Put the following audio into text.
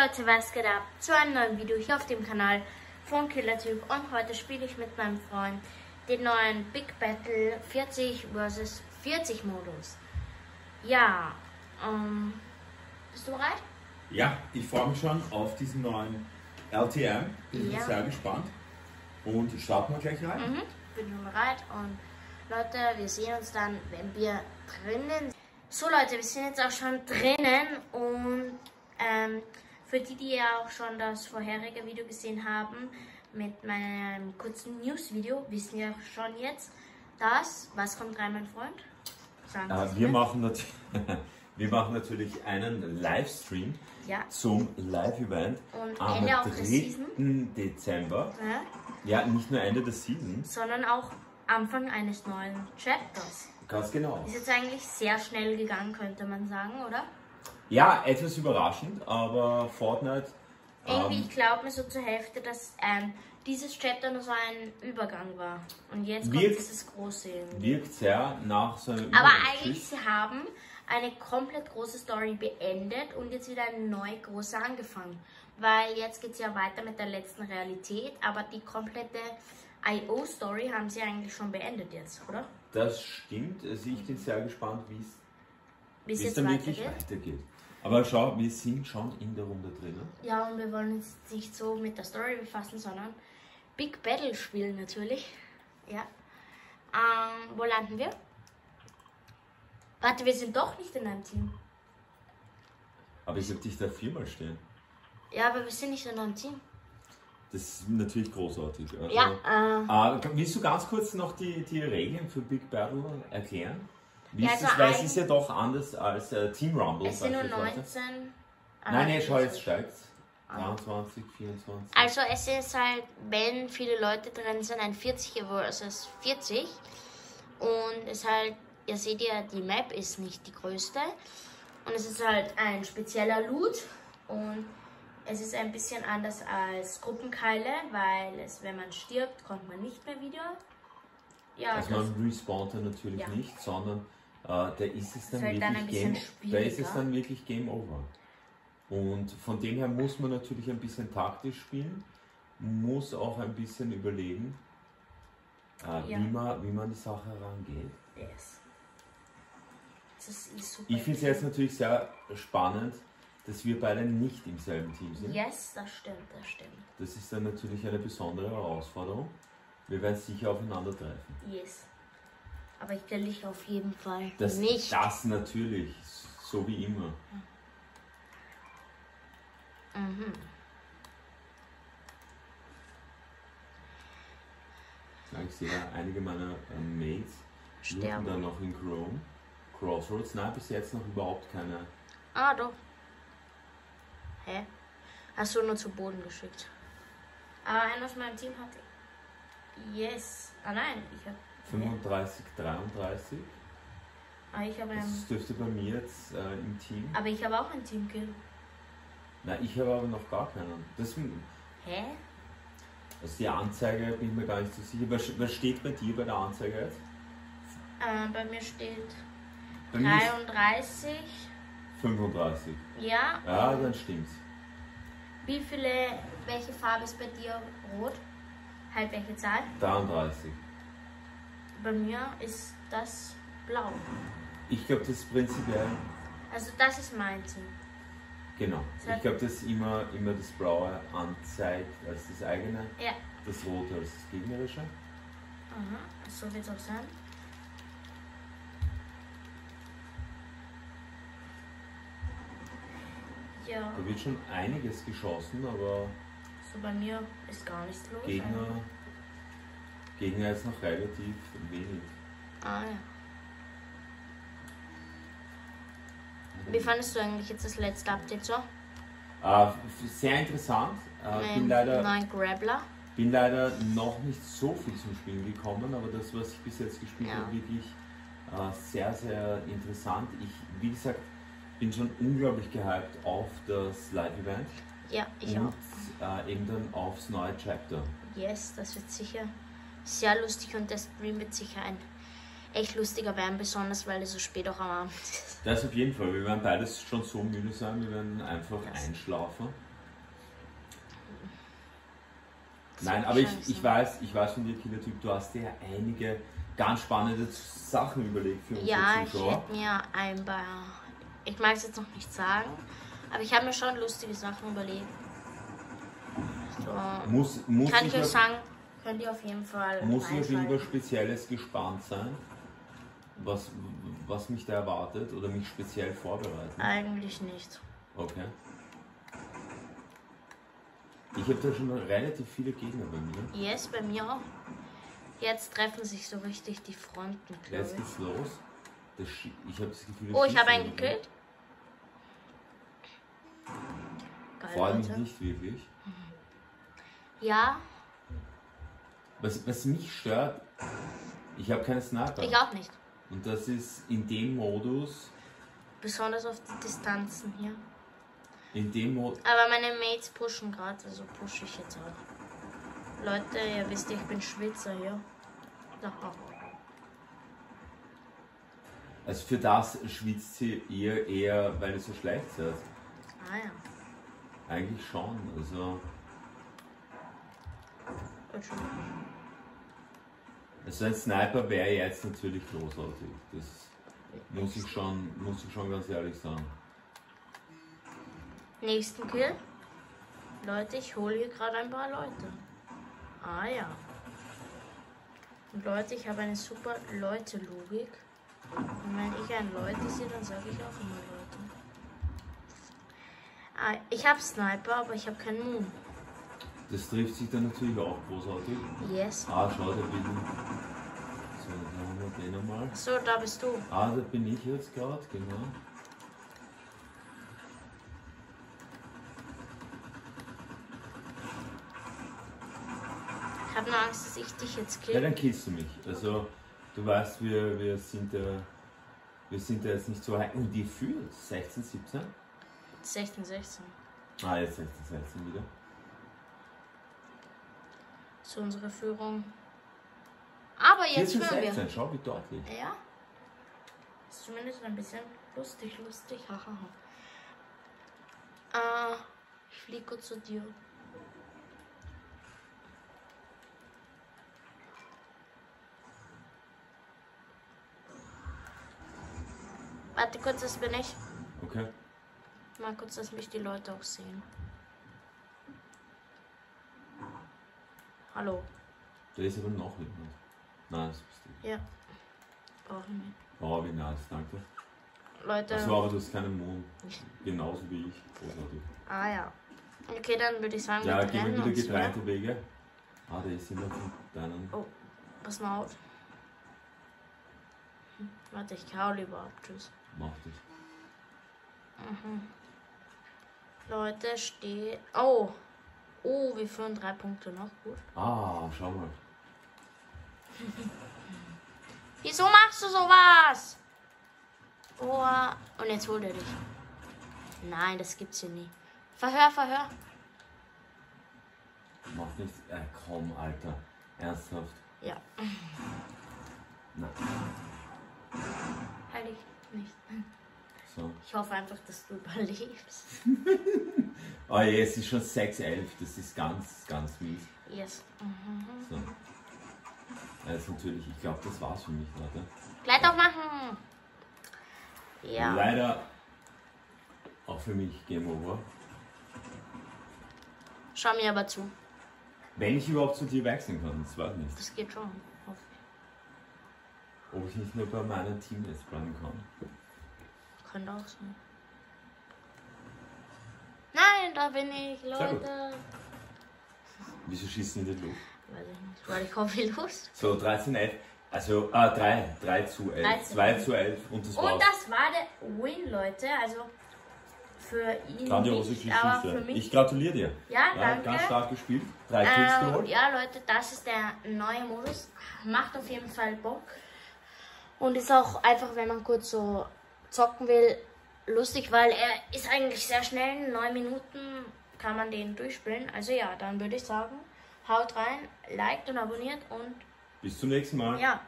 Leute, was geht ab? Zu einem neuen Video hier auf dem Kanal von Killertyp und heute spiele ich mit meinem Freund den neuen Big Battle 40 vs 40 Modus. Ja, ähm, bist du bereit? Ja, ich freue mich schon auf diesen neuen LTM. Bin Ja. sehr gespannt. Und starten wir gleich rein. Mhm, bin schon bereit und Leute, wir sehen uns dann, wenn wir drinnen So Leute, wir sind jetzt auch schon drinnen und ähm, für die, die ja auch schon das vorherige Video gesehen haben, mit meinem kurzen News-Video, wissen auch schon jetzt, dass, was kommt rein, mein Freund? Sagen Äh, wir, mir. machen nat wir machen natürlich einen Livestream Ja. zum Live-Event am Ende auch der 3. Season. Dezember. Ja, Ja, nicht nur Ende des Seasons, sondern auch Anfang eines neuen Chapters. ganz genau. Ist jetzt eigentlich sehr schnell gegangen, könnte man sagen, oder? Ja, etwas überraschend, aber Fortnite. Irgendwie, Ähm, ich glaube mir so zur Hälfte, dass ähm, dieses Chapter nur so ein Übergang war. Und jetzt kommt Wirkt- dieses große wirkt sehr nach so einer Aber Übergangsgeschichte. eigentlich, sie haben eine komplett große Story beendet und jetzt wieder eine neue große angefangen. Weil jetzt geht es ja weiter mit der letzten Realität, aber die komplette IO-Story haben sie eigentlich schon beendet jetzt, oder? Das stimmt. Also ich bin sehr gespannt, wie es dann wirklich weitergeht. weitergeht. Aber schau, wir sind schon in der Runde drinnen. Ja, und wir wollen uns nicht so mit der Story befassen, sondern Big Battle spielen natürlich. Ja. Ähm, wo landen wir? Warte, wir sind doch nicht in einem Team. Aber ich habe dich da viermal stehen. Ja, aber wir sind nicht in einem Team. Das ist natürlich großartig. Also, Ja, äh, äh, willst du ganz kurz noch die, die Regeln für Big Battle erklären? Wie Ja, ist also das? Weil es ist ja doch anders als äh, Team Rumble. es sind nur beispielsweise. 19. Nein, nee, schau, jetzt steigt 23, 24. Also es ist halt, wenn viele Leute drin sind, ein 40er versus 40. Und es halt, ihr seht ja, die Map ist nicht die größte. Und es ist halt ein spezieller Loot. Und es ist ein bisschen anders als Gruppenkeile, weil es, wenn man stirbt, kommt man nicht mehr wieder. Ja, Also man respawnt natürlich Ja. nicht, sondern da ist es dann dann wirklich bisschen Game, da ist es dann wirklich Game Over. Und von dem her muss man natürlich ein bisschen taktisch spielen, muss auch ein bisschen überlegen, äh, Ja. wie, man, wie man die Sache herangeht. yes. Ich finde es jetzt natürlich sehr spannend, dass wir beide nicht im selben Team sind. Yes, das stimmt, das stimmt. Das ist dann natürlich eine besondere Herausforderung. Wir werden sicher aufeinandertreffen. Yes. Aber ich will dich auf jeden Fall Das, nicht. das natürlich, so wie immer. Mhm. Ja, ich sehe einige meiner äh, Mates Sterben. da noch in Chrome. Crossroads, nein, bis jetzt noch überhaupt keine. Ah, doch. Hä? Hast du nur zu Boden geschickt. Aber einer aus meinem Team hatte. Yes. Ah nein, ich habe. 35, 33. Ah, ich habe Das dürfte bei mir jetzt äh, im Team. Aber ich habe auch ein Teamkill. Nein, ich habe aber noch gar keinen. Das, Hä? also die Anzeige bin ich mir gar nicht so sicher. Was, was steht bei dir bei der Anzeige jetzt? Äh, bei mir steht Bei mir ist 33. 35. Ja. Ja, dann stimmt's. Wie viele. Welche Farbe ist bei dir rot? Halt welche Zahl? 33. Bei mir ist das blau. Ich glaube, das ist prinzipiell. Also das ist mein Team. Genau. Ich glaube, dass immer, immer das Blaue anzeigt als das eigene, Ja. das Rote als das gegnerische. Aha, so wird es auch sein. Ja, Da wird schon einiges geschossen, aber so bei mir ist gar nichts los. Gegner, Gegner ist noch relativ wenig. Ah ja. Wie fandest du eigentlich jetzt das letzte Update so? Äh, sehr interessant. Äh, bin, Mit leider, neuen Grappler. bin leider noch nicht so viel zum Spielen gekommen, aber das, was ich bis jetzt gespielt Ja. habe, wirklich äh, sehr, sehr interessant. Ich, wie gesagt, bin schon unglaublich gehypt auf das Live-Event Ja, ich und auch. äh, eben dann aufs neue Chapter. Yes, das wird sicher sehr lustig und der Stream wird sicher ein echt lustiger werden, besonders weil es so spät auch am Abend ist. Das auf jeden Fall. Wir werden beides schon so müde sein, wir werden einfach das einschlafen. Nein, aber ich, ich, weiß, ich weiß von dir, Kindertyp, du hast dir ja einige ganz spannende Sachen überlegt für uns. ja, Zuschauer. Ja, ich hätte mir ein paar, ich mag es jetzt noch nicht sagen, aber ich habe mir schon lustige Sachen überlegt. So, muss, muss kann ich, ich euch sagen, könnt ihr auf jeden Fall. Muss ich auf reinschalten. irgendwas Spezielles gespannt sein, was, was mich da erwartet oder mich speziell vorbereiten? Eigentlich nicht. Okay. Ich habe da schon relativ viele Gegner bei mir. Yes, bei mir auch. Jetzt treffen sich so richtig die Fronten, glaube Jetzt geht's los. Das ich habe das Gefühl, Oh, ich habe einen gekillt. Freut mich nicht wirklich. Ja, Was, was mich stört, ich habe keinen Sniper. ich auch nicht. Und das ist in dem Modus, Besonders auf die Distanzen hier. in dem Modus, Aber meine Mates pushen gerade, also pushe ich jetzt auch. Leute, ihr wisst ja, ich bin Schwitzer hier. Aha. also für das schwitzt sie eher, eher weil ihr so schlecht seid. Ah ja. Eigentlich schon. Also, Entschuldigung. also ein Sniper wäre jetzt natürlich großartig. Das muss ich schon, muss ich schon ganz ehrlich sagen. Nächsten Kill. Leute, ich hole hier gerade ein paar Leute. Ah ja. Und Leute, ich habe eine super Leute-Logik. Und wenn ich ein Leute sehe, dann sage ich auch immer Leute. Ah, ich habe Sniper, aber ich habe keinen Moon. Das trifft sich dann natürlich auch großartig. Yes. Ah, schau, da bin So, da haben wir den einmal. So, da bist du. Ah, da bin ich jetzt gerade, genau. Ich habe nur Angst, dass ich dich jetzt Ja, kill. dann killst du mich. Also, du weißt, wir, wir sind da. Wir sind da jetzt nicht so high. Und die führt 16, 17? 16, 16. Ah, jetzt 16, 16 wieder. So unsere Führung. Aber jetzt 14, führen wir. 16, schau wie deutlich. Ja. Ist zumindest ein bisschen lustig, lustig. Haha. Äh, ich fliege kurz zu dir. Warte kurz, das bin ich. Okay. Mal kurz, dass mich die Leute auch sehen. Hallo. Da ist aber noch jemand. Nein, das bist du. Ja. Brauche ich nicht. Oh, wie nice, danke. Leute. Achso, aber du hast keinen Mond. Genauso wie ich. Großartig. Ah ja. Okay, dann würde ich sagen, Ja, wir gehen wir trennen wieder uns getrennte Wege. Ah, da ist jemand von deinen. Oh, pass mal auf. Hm, Warte, ich hau lieber ab. Tschüss. Mach das. Leute, steh. Oh. Oh, wir führen drei Punkte noch. Gut. Ah, schau mal. Wieso machst du sowas? Oh, und jetzt holt er dich. Nein, das gibt's hier nie. Verhör, Verhör. Mach nichts. Äh, komm, Alter. Ernsthaft. Ja, halt ich nicht. So. Ich hoffe einfach, dass du überlebst. Oh je, es ist schon 6-11. Das ist ganz, ganz mies. Yes. Mhm. So. Also natürlich, ich glaube, das war's für mich, Leute. Gleit aufmachen. Ja. Leider auch für mich Game Over. Schau mir aber zu. Wenn ich überhaupt zu dir wechseln kann, das weiß ich nicht. Das geht schon. Hoffe ich. Ob ich nicht nur bei meinem Team jetzt bleiben kann. Könnte auch sein. Nein, da bin ich. Leute. Wieso schießen in die Luft? Weiß ich nicht, weil ich habe viel Lust. So, 13, 11. Also, ah, 3. 3 zu 11. 13. 2 zu 11 und das war's. Und das war der Win, Leute. Also für ihn Grandiose nicht, aber für Geschichte. mich. Ich gratuliere dir. Ja, danke. Ganz stark gespielt. Drei Kills ähm, geholt. ja, Leute, das ist der neue Modus. Macht auf jeden Fall Bock. Und ist auch einfach, wenn man kurz so zocken will, lustig, weil er ist eigentlich sehr schnell. In neun Minuten kann man den durchspielen. Also ja, dann würde ich sagen, haut rein, liked und abonniert und Bis zum nächsten Mal. ja,